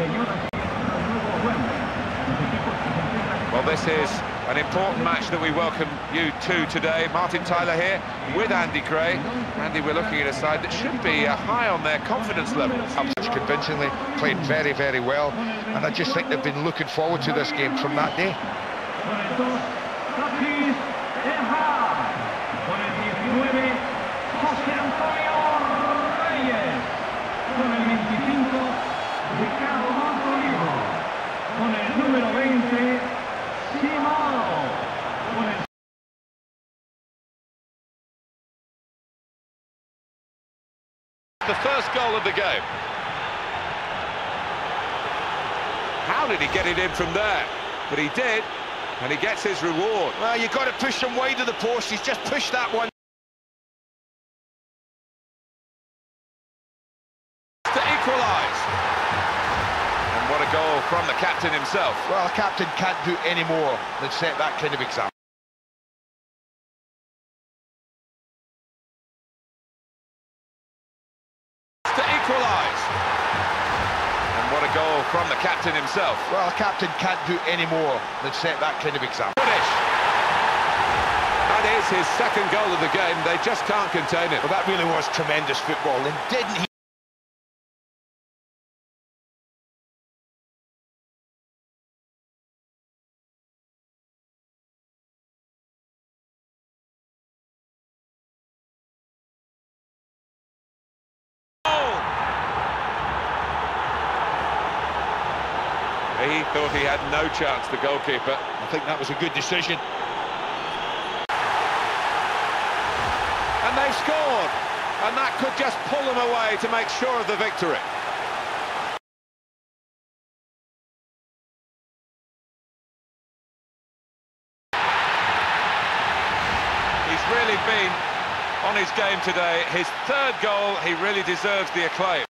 Well, this is an important match that we welcome you to today. Martin Tyler here with Andy Gray. Andy, we're looking at a side that should be uh, high on their confidence levels. Convincingly, played very, very well. And I just think they've been looking forward to this game from that day. The first goal of the game. How did he get it in from there? But he did, and he gets his reward. Well, you've got to push him wide to the post. He's just pushed that one. To equalise. And what a goal from the captain himself. Well, a captain can't do any more than set that kind of example. Goal from the captain himself. Well, a captain can't do any more than set that kind of example. Finish. That is his second goal of the game. They just can't contain it. Well, that really was tremendous football, and didn't he? He thought he had no chance, the goalkeeper. I think that was a good decision. And they've scored. And that could just pull them away to make sure of the victory. He's really been on his game today. His third goal, he really deserves the acclaim.